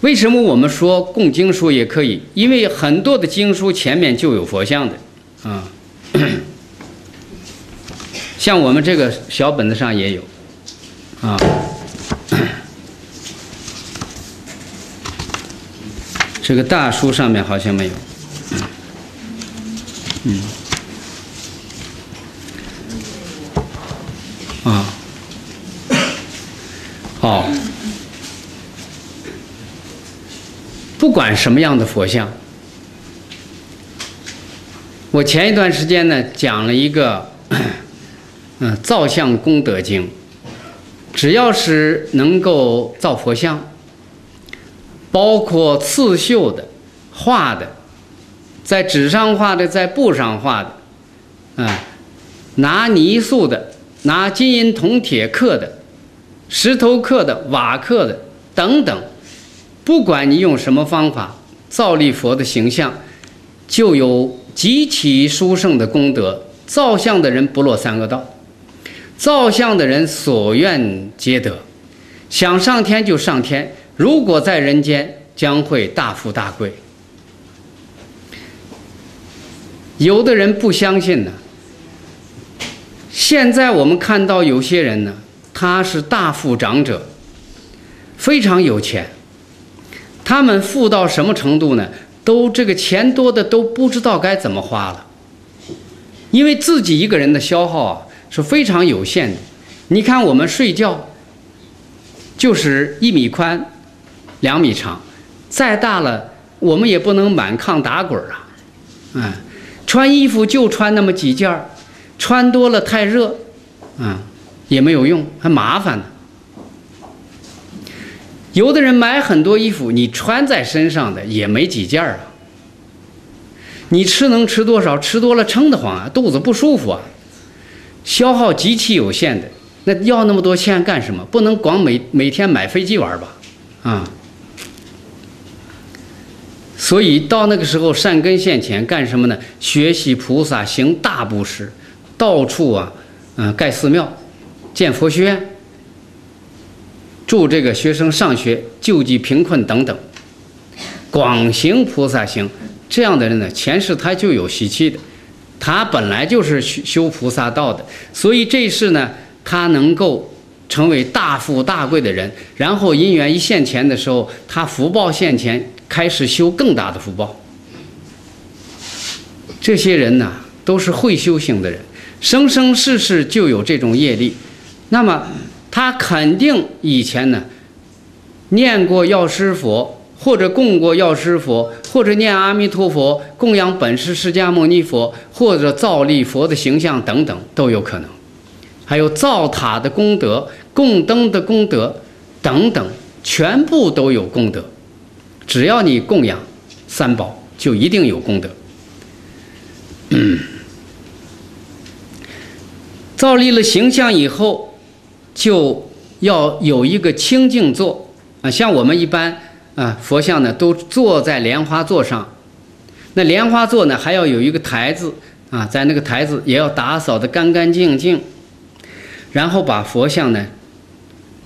[SPEAKER 1] 为什么我们说供经书也可以？因为很多的经书前面就有佛像的，啊，像我们这个小本子上也有，啊，这个大书上面好像没有，嗯，啊。哦，不管什么样的佛像，我前一段时间呢讲了一个，嗯，造像功德经，只要是能够造佛像，包括刺绣的、画的，在纸上画的，在布上画的，啊，拿泥塑的，拿金银铜铁刻的。石头刻的、瓦刻的等等，不管你用什么方法造立佛的形象，就有极其殊胜的功德。造像的人不落三个道，造像的人所愿皆得，想上天就上天。如果在人间，将会大富大贵。有的人不相信呢。现在我们看到有些人呢。他是大富长者，非常有钱，他们富到什么程度呢？都这个钱多的都不知道该怎么花了，因为自己一个人的消耗啊是非常有限的。你看我们睡觉，就是一米宽，两米长，再大了我们也不能满炕打滚啊，嗯，穿衣服就穿那么几件儿，穿多了太热，啊，也没有用，还麻烦呢。有的人买很多衣服，你穿在身上的也没几件啊。你吃能吃多少？吃多了撑得慌啊，肚子不舒服啊，消耗极其有限的。那要那么多钱干什么？不能光每每天买飞机玩吧？啊！所以到那个时候，善根现前干什么呢？学习菩萨行大布施，到处啊，嗯，盖寺庙，建佛学院。助这个学生上学、救济贫困等等，广行菩萨行，这样的人呢，前世他就有习气的，他本来就是修修菩萨道的，所以这世呢，他能够成为大富大贵的人，然后因缘一现前的时候，他福报现前，开始修更大的福报。这些人呢，都是会修行的人，生生世世就有这种业力，那么。他肯定以前呢，念过药师佛，或者供过药师佛，或者念阿弥陀佛，供养本师释迦牟尼佛，或者造立佛的形象等等都有可能。还有造塔的功德、供灯的功德等等，全部都有功德。只要你供养三宝，就一定有功德。嗯造立了形象以后。就要有一个清净座啊，像我们一般啊，佛像呢都坐在莲花座上，那莲花座呢还要有一个台子啊，在那个台子也要打扫的干干净净，然后把佛像呢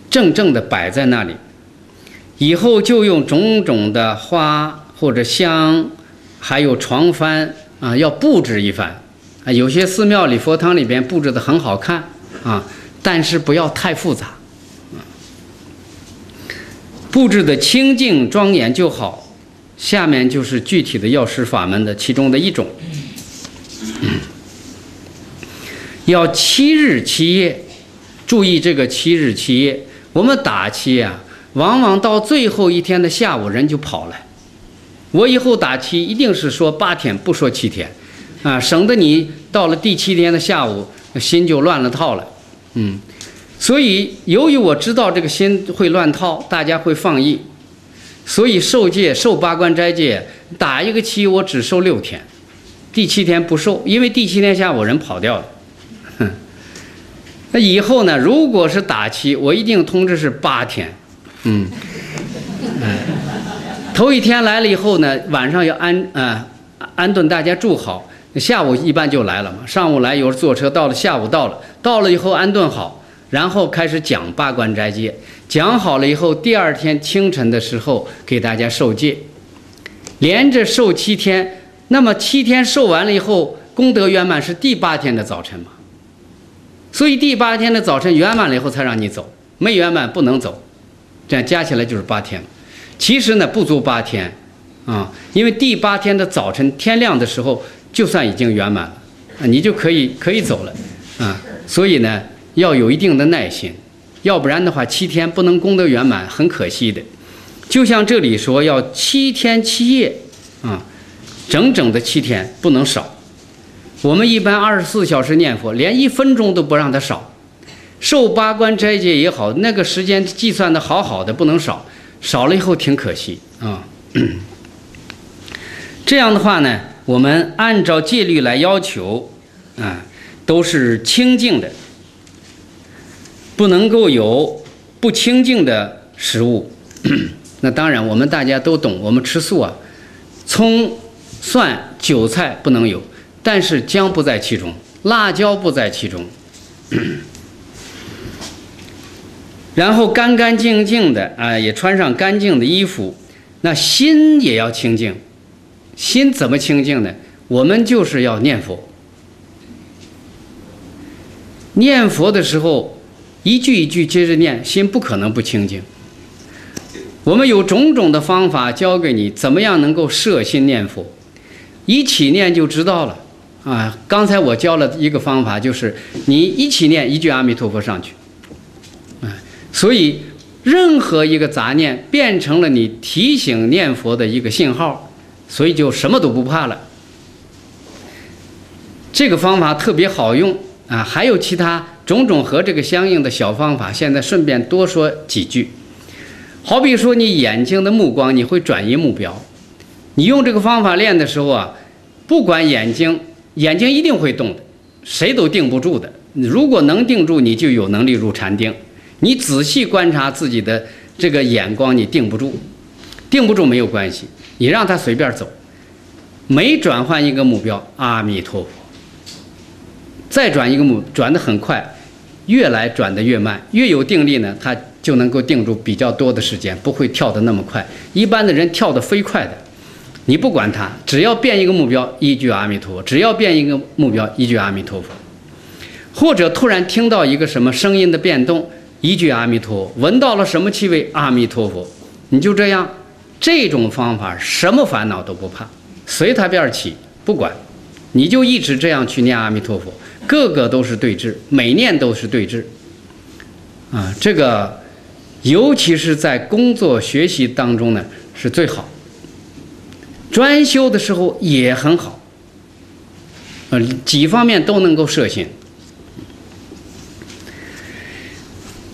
[SPEAKER 1] 正正的摆在那里，以后就用种种的花或者香，还有床幡啊，要布置一番。啊，有些寺庙里佛堂里边布置的很好看啊。但是不要太复杂，布置的清净庄严就好。下面就是具体的药师法门的其中的一种，要七日七夜，注意这个七日七夜。我们打七啊，往往到最后一天的下午人就跑了。我以后打七一定是说八天，不说七天，啊，省得你到了第七天的下午心就乱了套了。嗯，所以由于我知道这个心会乱套，大家会放逸，所以受戒受八关斋戒打一个七，我只受六天，第七天不受，因为第七天下午人跑掉了。哼，那以后呢？如果是打七，我一定通知是八天。嗯，头一天来了以后呢，晚上要安啊安顿大家住好。下午一般就来了嘛，上午来有时坐车到了，下午到了，到了以后安顿好，然后开始讲八关斋戒，讲好了以后，第二天清晨的时候给大家受戒，连着受七天，那么七天受完了以后，功德圆满是第八天的早晨嘛，所以第八天的早晨圆满了以后才让你走，没圆满不能走，这样加起来就是八天，其实呢不足八天，啊，因为第八天的早晨天亮的时候。就算已经圆满了，啊，你就可以可以走了，啊，所以呢，要有一定的耐心，要不然的话，七天不能功德圆满，很可惜的。就像这里说，要七天七夜，啊，整整的七天不能少。我们一般二十四小时念佛，连一分钟都不让它少。受八关斋戒也好，那个时间计算的好好的，不能少，少了以后挺可惜啊。这样的话呢？我们按照戒律来要求，啊，都是清净的，不能够有不清净的食物。那当然，我们大家都懂，我们吃素啊，葱、蒜、韭菜不能有，但是姜不在其中，辣椒不在其中。然后干干净净的啊，也穿上干净的衣服，那心也要清净。心怎么清净呢？我们就是要念佛。念佛的时候，一句一句接着念，心不可能不清净。我们有种种的方法教给你，怎么样能够摄心念佛，一起念就知道了啊。刚才我教了一个方法，就是你一起念一句阿弥陀佛上去，啊，所以任何一个杂念变成了你提醒念佛的一个信号，所以就什么都不怕了。这个方法特别好用啊，还有其他种种和这个相应的小方法，现在顺便多说几句。好比说，你眼睛的目光，你会转移目标。你用这个方法练的时候啊，不管眼睛，眼睛一定会动的，谁都定不住的。如果能定住，你就有能力入禅定。你仔细观察自己的这个眼光，你定不住，定不住没有关系，你让它随便走。每转换一个目标，阿弥陀佛，再转一个目，转得很快，越来转得越慢，越有定力呢，它。就能够定住比较多的时间，不会跳得那么快。一般的人跳得飞快的，你不管他，只要变一个目标，一句阿弥陀佛；只要变一个目标，一句阿弥陀佛。或者突然听到一个什么声音的变动，一句阿弥陀佛；闻到了什么气味，阿弥陀佛。你就这样，这种方法什么烦恼都不怕，随他便起，不管，你就一直这样去念阿弥陀佛，个个都是对治，每念都是对治。啊，这个。尤其是在工作学习当中呢，是最好。专修的时候也很好，呃，几方面都能够摄心。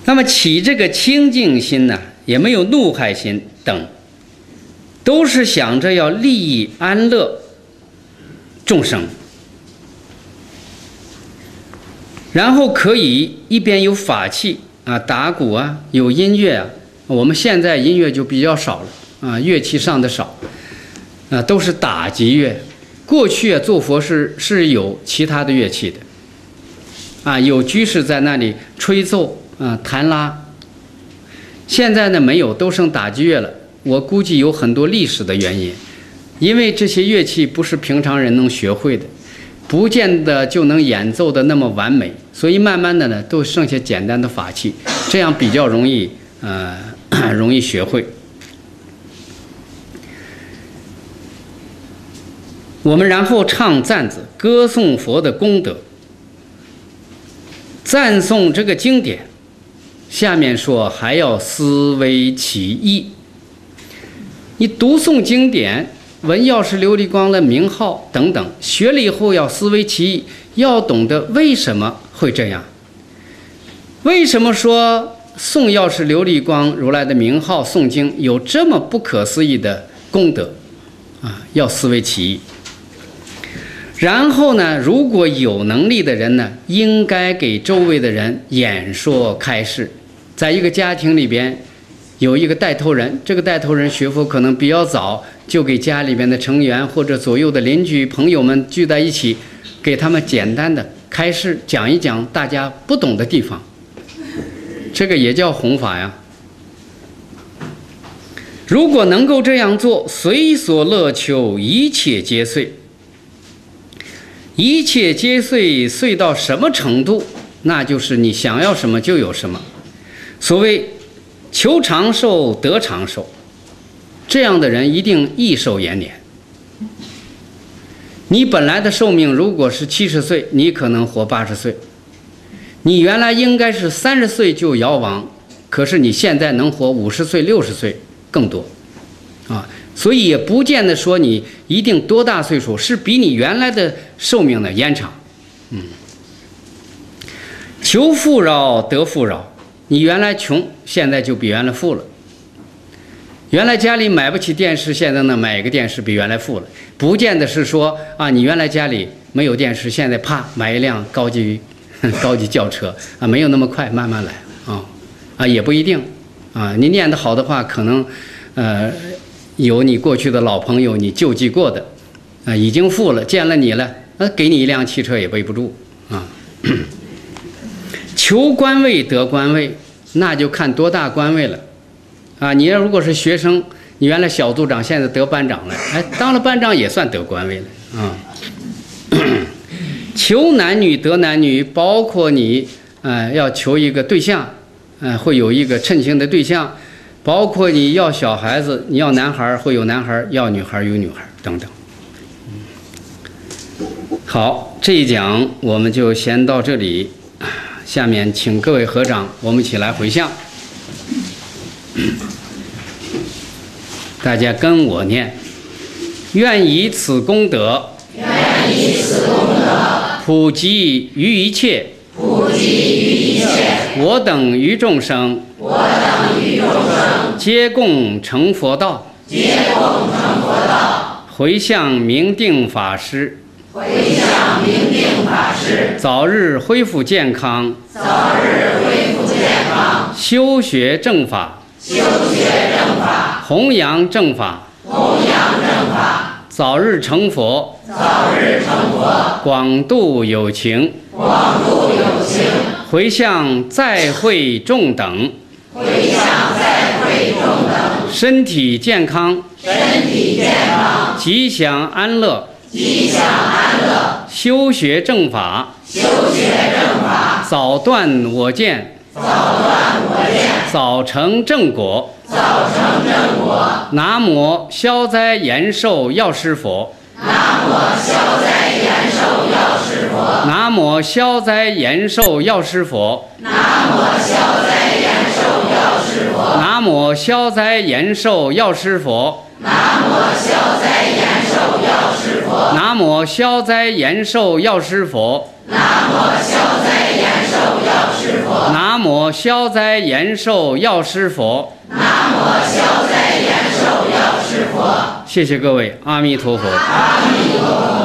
[SPEAKER 1] 那么起这个清净心呢，也没有怒害心等，都是想着要利益安乐众生，然后可以一边有法器。啊，打鼓啊，有音乐啊。我们现在音乐就比较少了啊，乐器上的少，啊，都是打击乐。过去啊，做佛是是有其他的乐器的，啊，有居士在那里吹奏啊，弹拉。现在呢，没有，都剩打击乐了。我估计有很多历史的原因，因为这些乐器不是平常人能学会的。不见得就能演奏的那么完美，所以慢慢的呢，都剩下简单的法器，这样比较容易，呃，容易学会。我们然后唱赞子，歌颂佛的功德，赞颂这个经典。下面说还要思维其意，你读诵经典。闻药师琉璃光的名号等等，学了以后要思维其意，要懂得为什么会这样。为什么说诵药师琉璃光如来的名号诵经有这么不可思议的功德？啊，要思维其意。然后呢，如果有能力的人呢，应该给周围的人演说开示，在一个家庭里边。有一个带头人，这个带头人学佛可能比较早，就给家里边的成员或者左右的邻居朋友们聚在一起，给他们简单的开示讲一讲大家不懂的地方，这个也叫弘法呀。如果能够这样做，随所乐求，一切皆遂。一切皆遂，遂到什么程度？那就是你想要什么就有什么。所谓。求长寿得长寿，这样的人一定益寿延年。你本来的寿命如果是七十岁，你可能活八十岁。你原来应该是三十岁就夭亡，可是你现在能活五十岁、六十岁更多，啊，所以也不见得说你一定多大岁数，是比你原来的寿命呢延长。嗯，求富饶得富饶。你原来穷，现在就比原来富了。原来家里买不起电视，现在呢买一个电视比原来富了。不见得是说啊，你原来家里没有电视，现在啪买一辆高级 高级轿车啊，没有那么快，慢慢来啊啊也不一定啊。你念得好的话，可能呃有你过去的老朋友，你救济过的啊，已经富了，见了你了，那给你一辆汽车也背不住啊。求官位得官位，那就看多大官位了，啊！你要如果是学生，你原来小组长，现在得班长了，哎，当了班长也算得官位了啊。求男女得男女，包括你，呃，要求一个对象，呃，会有一个称心的对象，包括你要小孩子，你要男孩会有男孩，要女孩有女孩等等。好，这一讲我们就先到这里，下面请各位合掌，我们一起来回向。大家跟我念：愿以此功德，
[SPEAKER 2] 愿以此功德
[SPEAKER 1] 普及于一切
[SPEAKER 2] 普及于一切
[SPEAKER 1] 我等于众生，
[SPEAKER 2] 我等于众生，
[SPEAKER 1] 皆共成佛道。
[SPEAKER 2] 皆共成佛道。
[SPEAKER 1] 回向明定法师，
[SPEAKER 2] 回向明定法师，
[SPEAKER 1] 早日恢复健康，
[SPEAKER 2] 早日恢复健康，
[SPEAKER 1] 修学正法，
[SPEAKER 2] 修学正法，
[SPEAKER 1] 弘扬正法，
[SPEAKER 2] 弘扬正法，
[SPEAKER 1] 早日成佛，
[SPEAKER 2] 早日成佛，
[SPEAKER 1] 广度有情。
[SPEAKER 2] 广度有情。
[SPEAKER 1] 回向再会众等，
[SPEAKER 2] 回向再会众等，
[SPEAKER 1] 身体健康，
[SPEAKER 2] 身体健康，
[SPEAKER 1] 吉祥安乐，
[SPEAKER 2] 吉祥安乐，
[SPEAKER 1] 修学正法，
[SPEAKER 2] 修学正法，
[SPEAKER 1] 早断我见，
[SPEAKER 2] 早断我见，
[SPEAKER 1] 早成正果。
[SPEAKER 2] 早成正果。
[SPEAKER 1] 南无消灾延寿药师佛。
[SPEAKER 2] 南无消灾延寿药师佛。
[SPEAKER 1] 南无消灾延寿药师佛。
[SPEAKER 2] 南无消灾延寿药师佛。
[SPEAKER 1] 南无消灾延寿药师佛。
[SPEAKER 2] 南无消灾延寿药师
[SPEAKER 1] 南无消灾延寿药师佛。
[SPEAKER 2] 南无消灾延寿药师佛。
[SPEAKER 1] 南无消灾延寿药师佛。
[SPEAKER 2] 南无消灾延寿药师佛。
[SPEAKER 1] 谢谢各位，阿弥陀佛。
[SPEAKER 2] 阿弥陀佛。